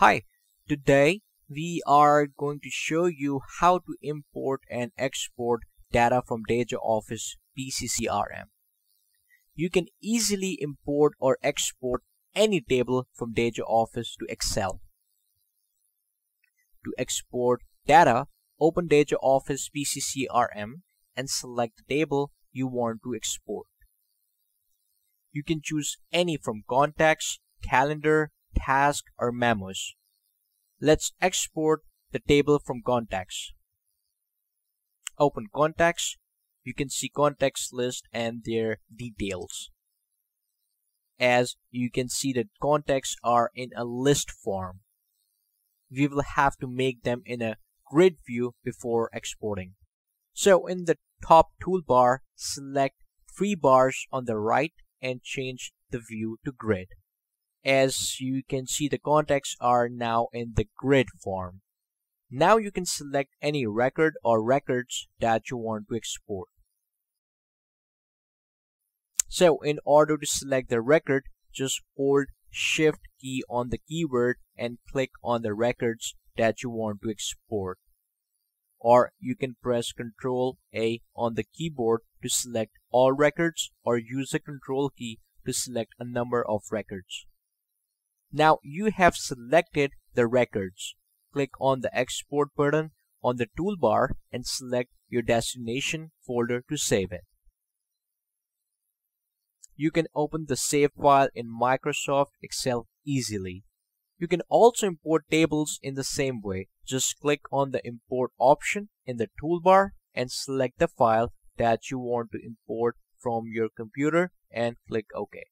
Hi, today we are going to show you how to import and export data from DejaOffice PCCRM. You can easily import or export any table from DejaOffice to Excel. To export data, open DejaOffice PCCRM and select the table you want to export. You can choose any from contacts, calendar, task, or memos. Let's export the table from contacts. Open contacts. You can see contacts list and their details. As you can see the contacts are in a list form. We will have to make them in a grid view before exporting. So in the top toolbar, select three bars on the right and change the view to grid. As you can see the contacts are now in the grid form. Now you can select any record or records that you want to export. So in order to select the record, just hold shift key on the keyword and click on the records that you want to export. Or you can press Ctrl A on the keyboard to select all records or use the Control key to select a number of records. Now you have selected the records. Click on the export button on the toolbar and select your destination folder to save it. You can open the save file in Microsoft Excel easily. You can also import tables in the same way. Just click on the import option in the toolbar and select the file that you want to import from your computer and click OK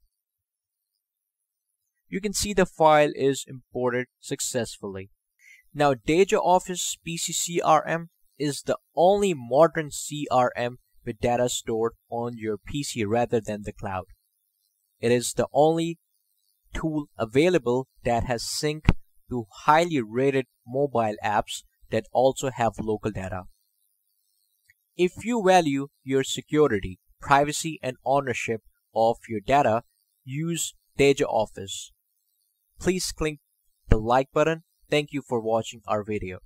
you can see the file is imported successfully. Now DejaOffice PCCRM is the only modern CRM with data stored on your PC rather than the cloud. It is the only tool available that has sync to highly rated mobile apps that also have local data. If you value your security, privacy, and ownership of your data, use DejaOffice please click the like button. Thank you for watching our video.